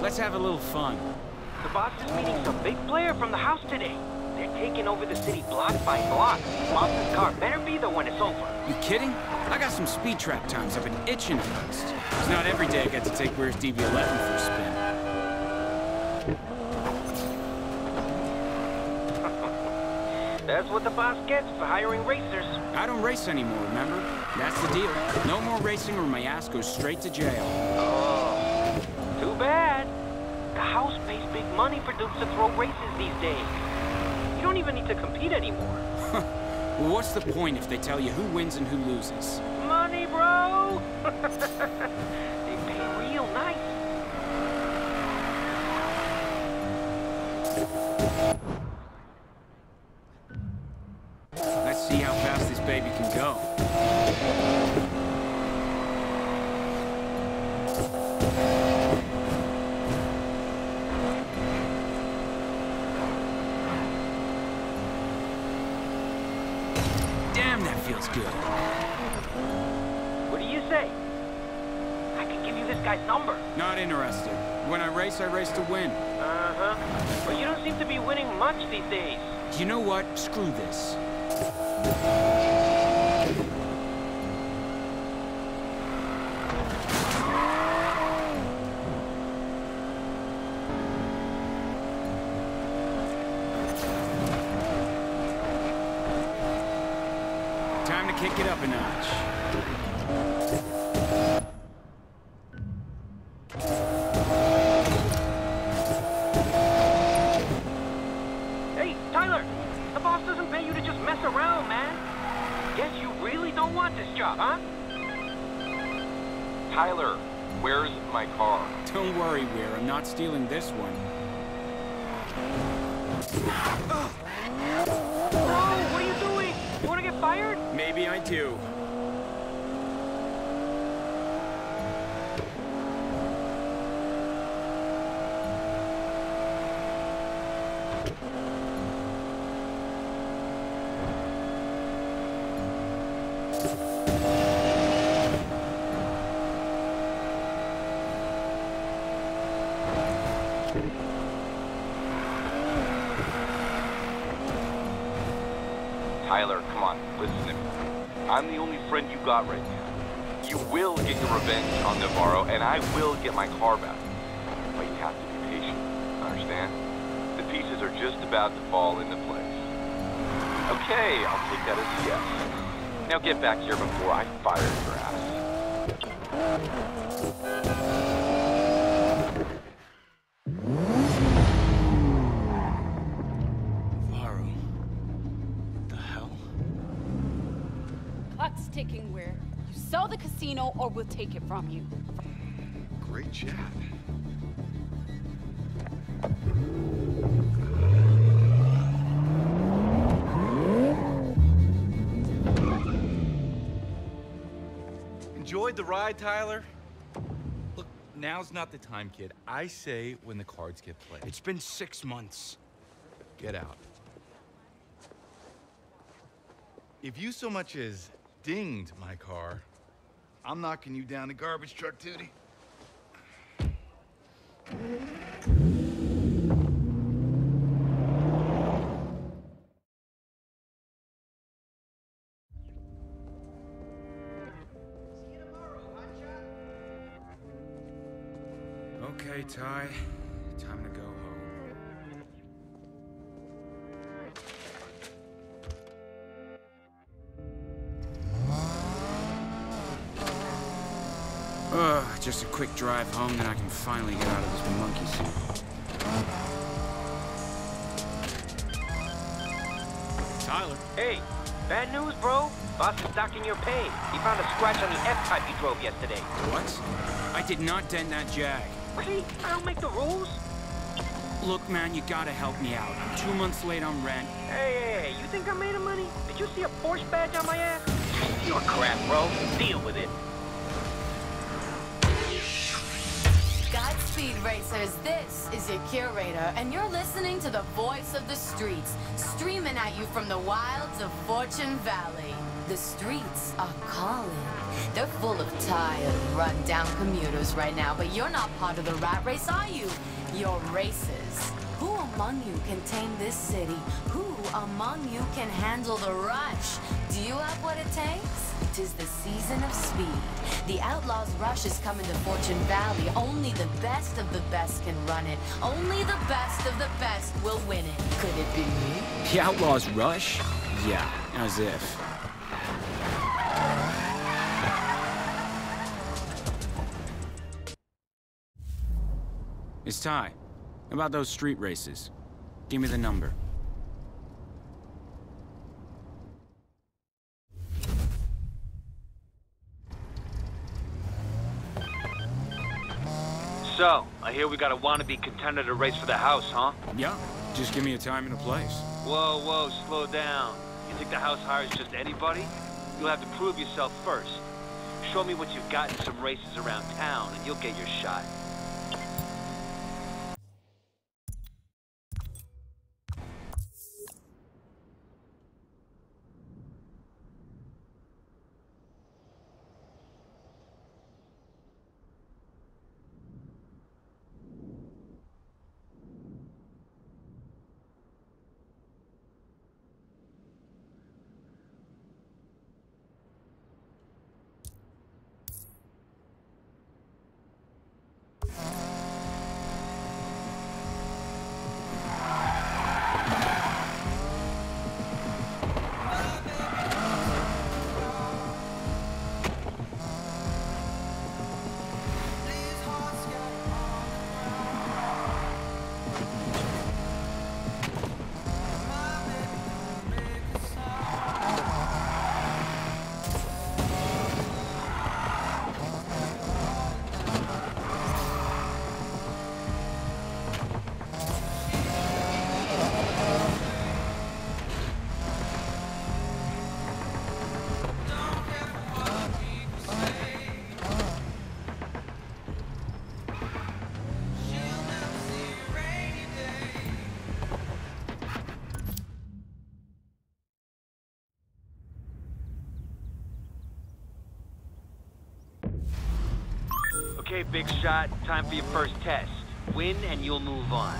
Let's have a little fun. The boss is meeting some big player from the house today. They're taking over the city block by block. Boss's car better be there when it's over. You kidding? I got some speed trap times I've been itching to bust. It's not every day I get to take Weir's DB11 for a spin. That's what the boss gets for hiring racers. I don't race anymore, remember? That's the deal. No more racing or my ass goes straight to jail. Oh, too bad. The house pays big money for Dukes to throw races these days. You don't even need to compete anymore. well, what's the point if they tell you who wins and who loses? Money, bro! they pay real nice. Let's see how fast this baby can go. Damn, that feels good. What do you say? I can give you this guy's number. Not interested. When I race, I race to win. Uh-huh. But you don't seem to be winning much these days. You know what? Screw this. Time to kick it up a notch. Tyler, where's my car? Don't worry, Weir. I'm not stealing this one. Bro, what are you doing? You wanna get fired? Maybe I do. Tyler, come on, listen to me. I'm the only friend you got right now. You will get your revenge on Navarro, and I will get my car back. But you have to be patient, understand? The pieces are just about to fall into place. Okay, I'll take that as a yes. Now get back here before I fire your ass. Clock's ticking, Weir. You sell the casino or we'll take it from you. Great chat. Enjoyed the ride, Tyler? Look, now's not the time, kid. I say when the cards get played. It's been six months. Get out. If you so much as dinged my car, I'm knocking you down the garbage truck, Tootie. Okay, Ty. Time to go quick drive home, then I can finally get out of this monkey suit. Tyler. Hey, bad news, bro. Boss is docking your pay. He found a scratch on the F-Type you drove yesterday. What? I did not dent that Jag. Really? I don't make the rules? Look, man, you gotta help me out. I'm two months late on rent. Hey, hey, hey, you think I made of money? Did you see a Porsche badge on my ass? You're crap, bro. Deal with it. Godspeed Racers, this is your curator, and you're listening to the voice of the streets, streaming at you from the wilds of Fortune Valley. The streets are calling. They're full of tired, run-down commuters right now, but you're not part of the rat race, are you? You're races. Who among you can tame this city? Who among you can handle the rush? Do you have what it takes? Tis the season of speed. The Outlaws Rush is coming to Fortune Valley. Only the best of the best can run it. Only the best of the best will win it. Could it be me? The Outlaws Rush? Yeah, as if. It's Ty. About those street races. Give me the number. Hear we got a wannabe contender to race for the house, huh? Yeah, just give me a time and a place. Whoa, whoa, slow down. You think the house hires just anybody? You'll have to prove yourself first. Show me what you've got in some races around town, and you'll get your shot. Okay, big shot. Time for your first test. Win and you'll move on.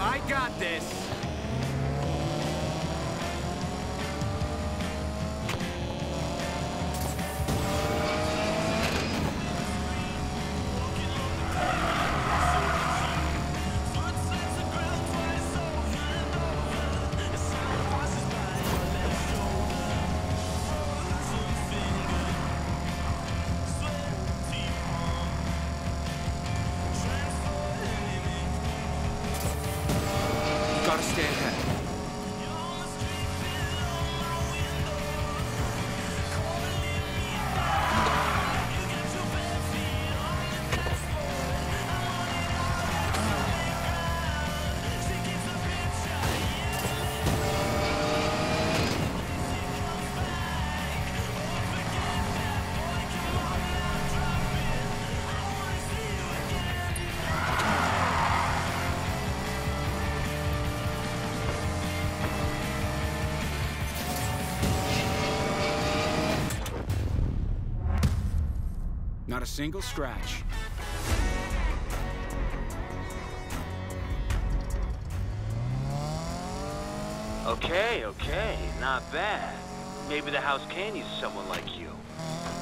I got this! Not a single scratch. Okay, okay, not bad. Maybe the house can use someone like you.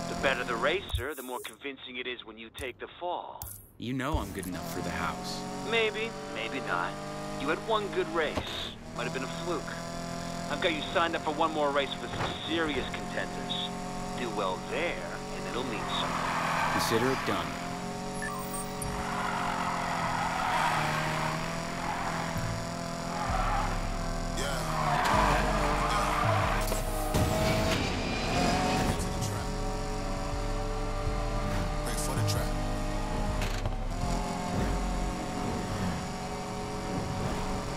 The better the racer, the more convincing it is when you take the fall. You know I'm good enough for the house. Maybe, maybe not. You had one good race. Might have been a fluke. I've got you signed up for one more race with some serious contenders. Do well there, and it'll mean something. Consider it done. Wait for the trap.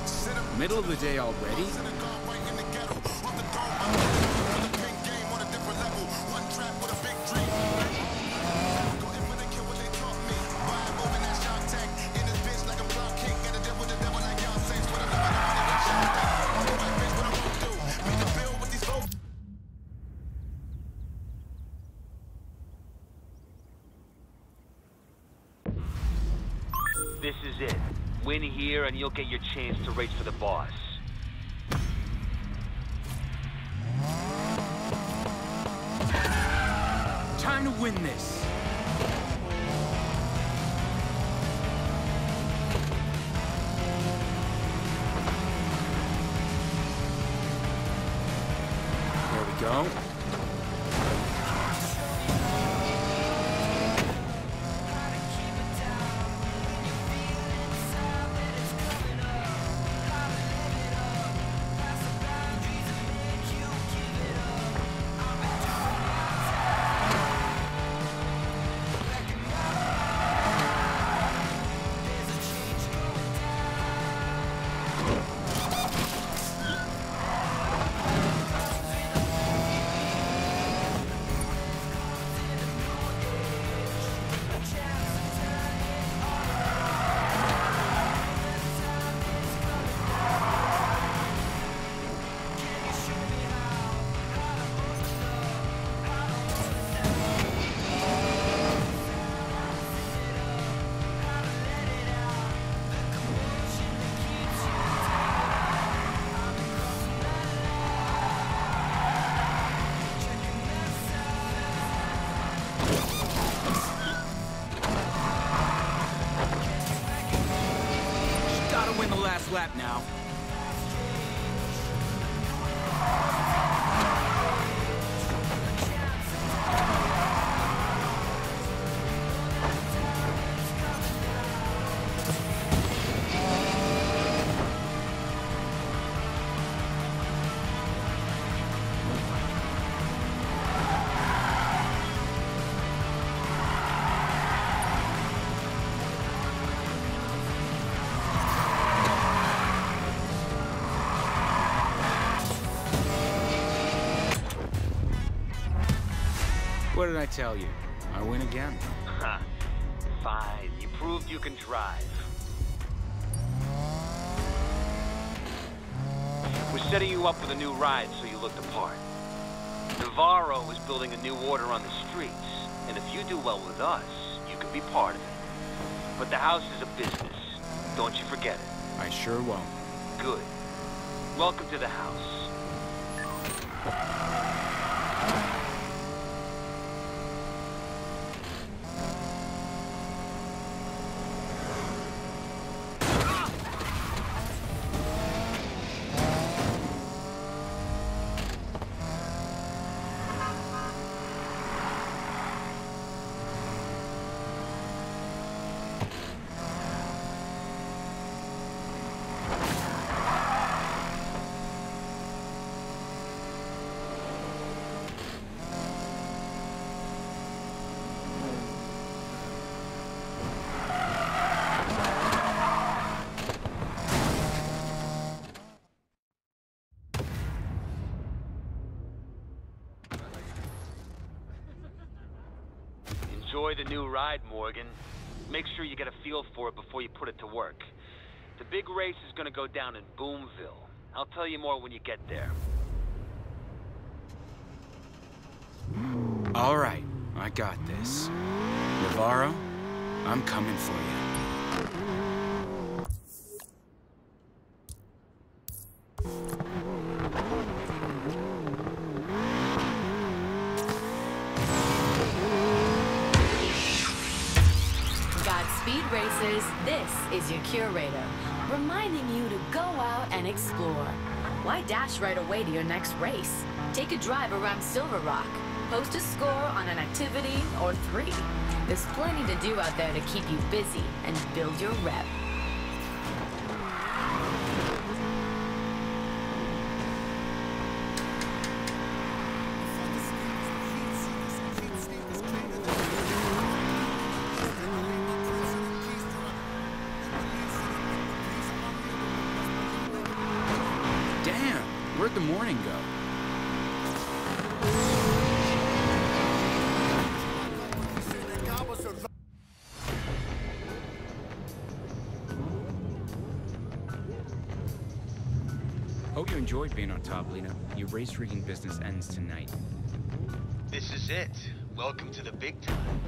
Sit up Middle of the day already? Race for the boss. Time to win this. There we go. Lap now. What did I tell you? I win again. Ha. Fine. You proved you can drive. We're setting you up with a new ride so you look the part. Navarro is building a new order on the streets, and if you do well with us, you can be part of it. But the house is a business. Don't you forget it. I sure won't. Good. Welcome to the house. Enjoy the new ride, Morgan. Make sure you get a feel for it before you put it to work. The big race is gonna go down in Boomville. I'll tell you more when you get there. All right, I got this. Navarro, I'm coming for you. This is your curator, reminding you to go out and explore. Why dash right away to your next race? Take a drive around Silver Rock. Post a score on an activity or three. There's plenty to do out there to keep you busy and build your rep. morning go? Hope you enjoyed being on top, Lina. Your race rigging business ends tonight. This is it. welcome to the big time.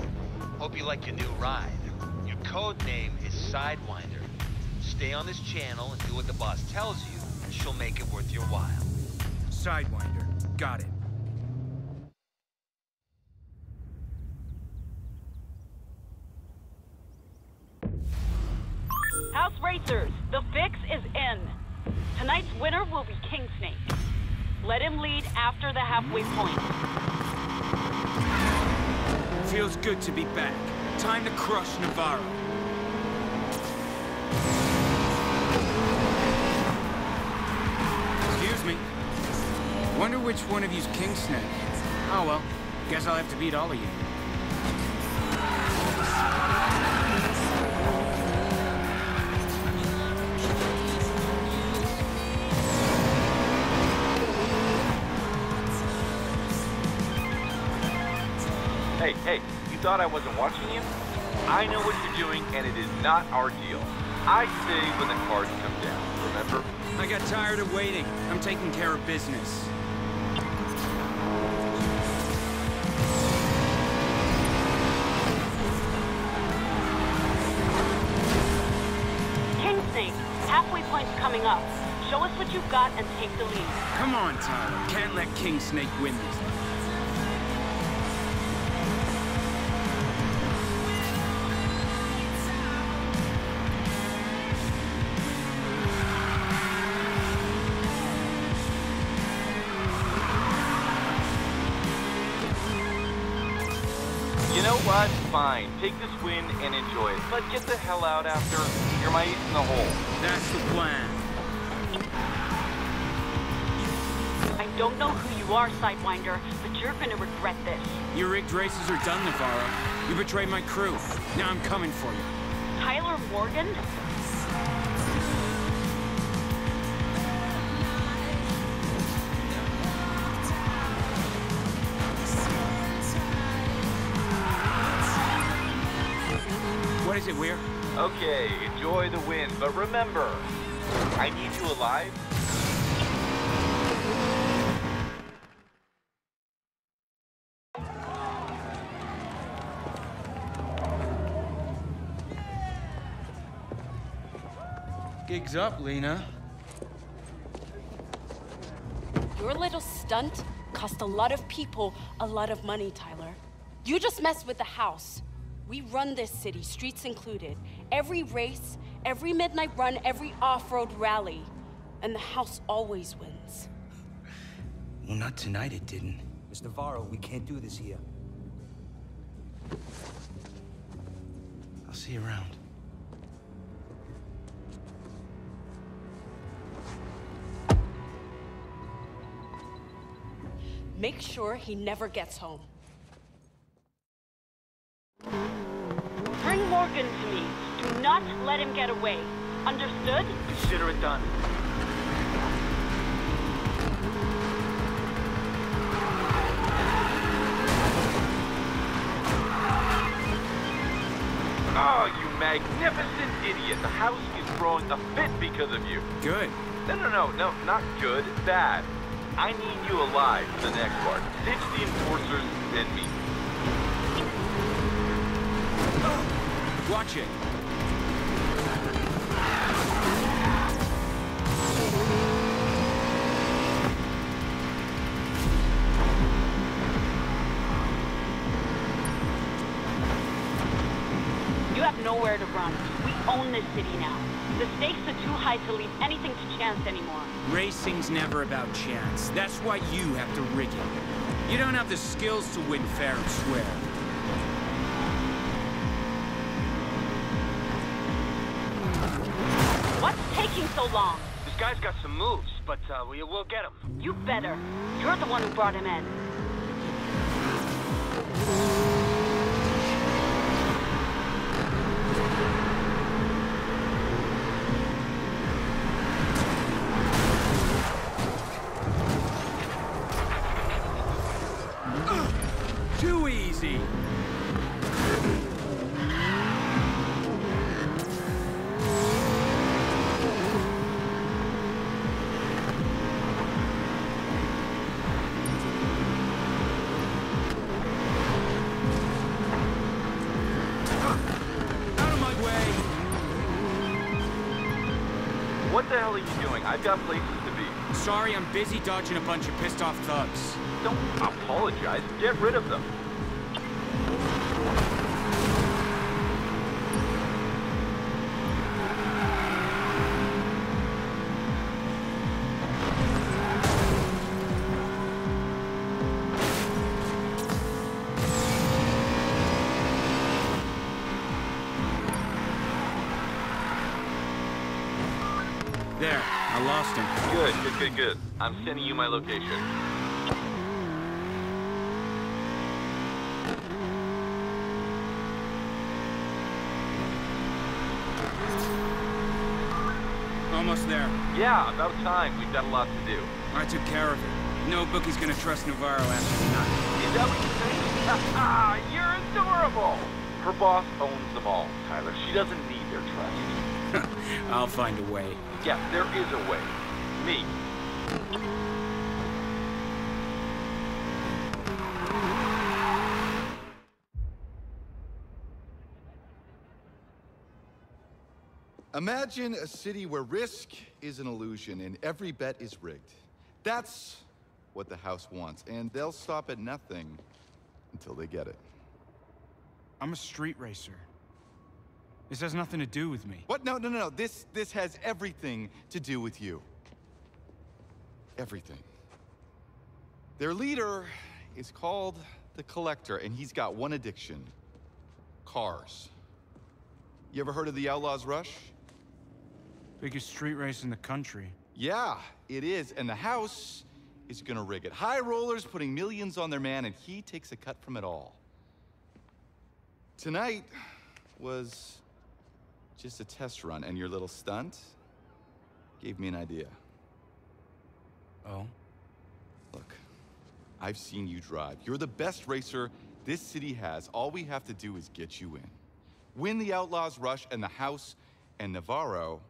Hope you like your new ride. Your code name is Sidewinder. Stay on this channel and do what the boss tells you, and she'll make it worth your while. Sidewinder. Got it. House Racers, the fix is in. Tonight's winner will be King Snake. Let him lead after the halfway point. Feels good to be back. Time to crush Navarro. Wonder which one of you's King Snake. Oh well, guess I'll have to beat all of you. Hey, hey, you thought I wasn't watching you? I know what you're doing, and it is not our deal. I say when the cards come down, remember? I got tired of waiting. I'm taking care of business. Coming up. Show us what you've got and take the lead. Come on, Tyler. Can't let King Snake win this. You know what? Fine. Take this win and enjoy it. But get the hell out after. You're my ace in the hole. That's the plan. Don't know who you are, Sidewinder, but you're gonna regret this. Your rigged races are done, Navarro. You betrayed my crew. Now I'm coming for you. Tyler Morgan? What is it, Weir? Okay, enjoy the win, but remember, I need you alive. Gigs up, Lina. Your little stunt cost a lot of people a lot of money, Tyler. You just messed with the house. We run this city, streets included. Every race, every midnight run, every off-road rally. And the house always wins. Well, not tonight it didn't. Miss Navarro, we can't do this here. I'll see you around. Make sure he never gets home. Bring Morgan to me. Do not let him get away. Understood? Consider it done. Oh, you magnificent idiot. The house is throwing a fit because of you. Good. No, no, no, no, not good, bad. I need you alive for the next part. Ditch the enforcers and me. Watch it. You have nowhere to run. We own this city now. The stakes are too high to leave anything to chance anymore. Racing's never about chance. That's why you have to rig it. You don't have the skills to win fair and square. What's taking so long? This guy's got some moves, but uh, we, we'll get him. You better. You're the one who brought him in. The hell are you doing? I've got places to be. Sorry, I'm busy dodging a bunch of pissed off thugs. Don't apologize. Get rid of them. I'm sending you my location. Almost there. Yeah, about time. We've got a lot to do. I took care of it. No bookie's gonna trust Navarro after tonight. Is that what you think? Ha You're adorable! Her boss owns them all, Tyler. She doesn't need their trust. I'll find a way. Yeah, there is a way. Me. Imagine a city where risk is an illusion and every bet is rigged. That's what the House wants, and they'll stop at nothing until they get it. I'm a street racer. This has nothing to do with me. What? No, no, no, no. This, this has everything to do with you. Everything. Their leader is called the Collector, and he's got one addiction. Cars. You ever heard of the Outlaws Rush? Biggest street race in the country. Yeah, it is, and the House is gonna rig it. High rollers putting millions on their man, and he takes a cut from it all. Tonight was just a test run, and your little stunt gave me an idea. Oh? Look, I've seen you drive. You're the best racer this city has. All we have to do is get you in. Win the Outlaws Rush, and the House and Navarro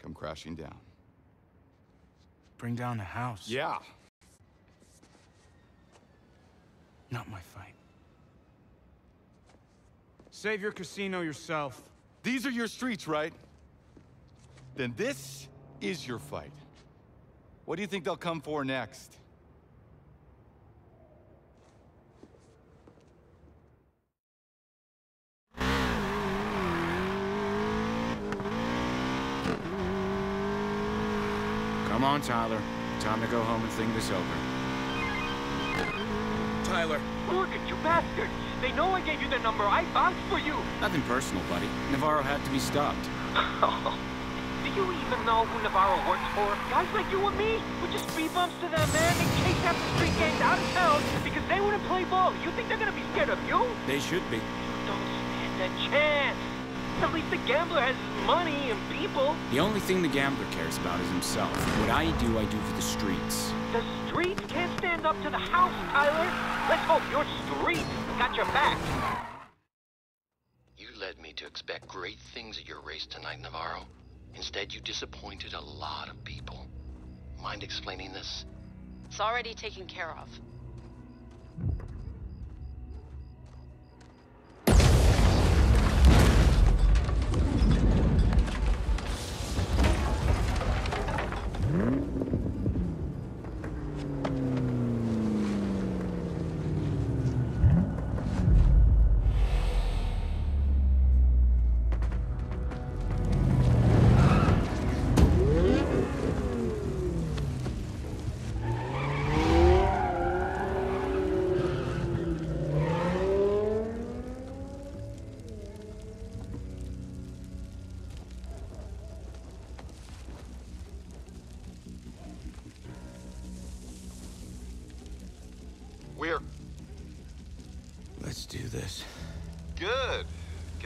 come crashing down. Bring down the house. Yeah. Not my fight. Save your casino yourself. These are your streets, right? Then this is your fight. What do you think they'll come for next? Come on, Tyler. Time to go home and think this over. Tyler. Look at you bastard! They know I gave you the number. I vouched for you. Nothing personal, buddy. Navarro had to be stopped. Do you even know who Navarro works for? Guys like you and me? We're just speed bumps to them, man. They chase after street gangs out of town because they wouldn't play ball. You think they're gonna be scared of you? They should be. Don't stand a chance. At least the gambler has money and people. The only thing the gambler cares about is himself. What I do, I do for the streets. The streets can't stand up to the house, Tyler. Let's hope your street got your back. You led me to expect great things at your race tonight, Navarro. Instead, you disappointed a lot of people. Mind explaining this? It's already taken care of. We're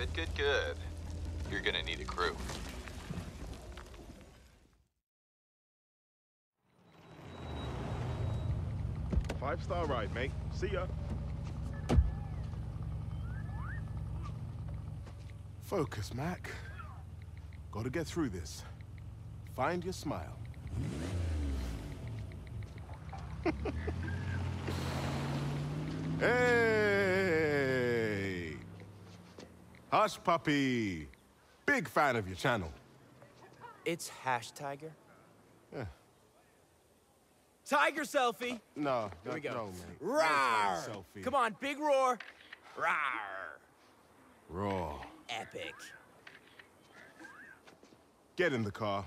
Good, good, good. You're gonna need a crew. Five star ride, mate. See ya. Focus, Mac. Gotta get through this. Find your smile. hey! Hush, puppy. Big fan of your channel. It's hash tiger. Yeah. Tiger selfie. No, Here we go. no. Rawr! Selfie. Come on, big roar. Rawr! Raw. Epic. Get in the car.